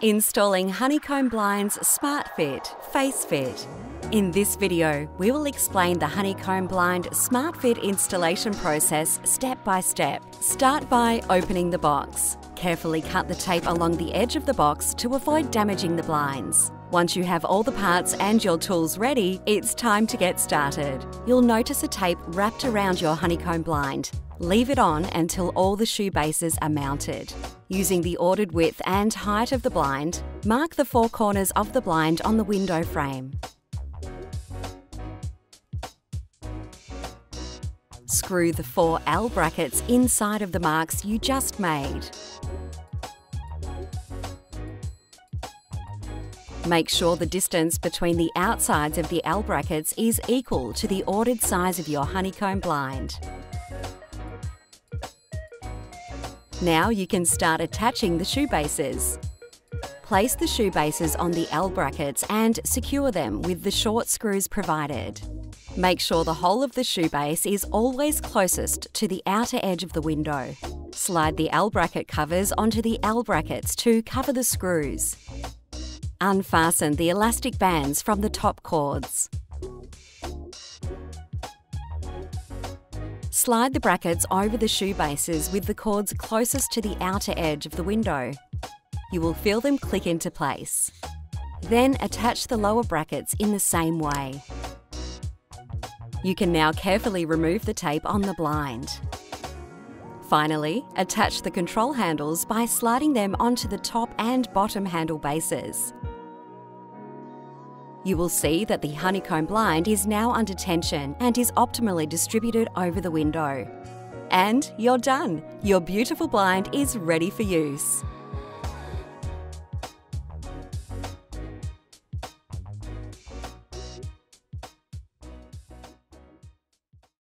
Installing Honeycomb Blinds Smart Fit Face Fit. In this video, we will explain the Honeycomb Blind Smart Fit installation process step by step. Start by opening the box. Carefully cut the tape along the edge of the box to avoid damaging the blinds. Once you have all the parts and your tools ready, it's time to get started. You'll notice a tape wrapped around your honeycomb blind. Leave it on until all the shoe bases are mounted. Using the ordered width and height of the blind, mark the four corners of the blind on the window frame. Screw the four L brackets inside of the marks you just made. Make sure the distance between the outsides of the L brackets is equal to the ordered size of your honeycomb blind. Now you can start attaching the shoe bases. Place the shoe bases on the L brackets and secure them with the short screws provided. Make sure the hole of the shoe base is always closest to the outer edge of the window. Slide the L bracket covers onto the L brackets to cover the screws. Unfasten the elastic bands from the top cords. Slide the brackets over the shoe bases with the cords closest to the outer edge of the window. You will feel them click into place. Then attach the lower brackets in the same way. You can now carefully remove the tape on the blind. Finally, attach the control handles by sliding them onto the top and bottom handle bases. You will see that the honeycomb blind is now under tension and is optimally distributed over the window. And you're done! Your beautiful blind is ready for use.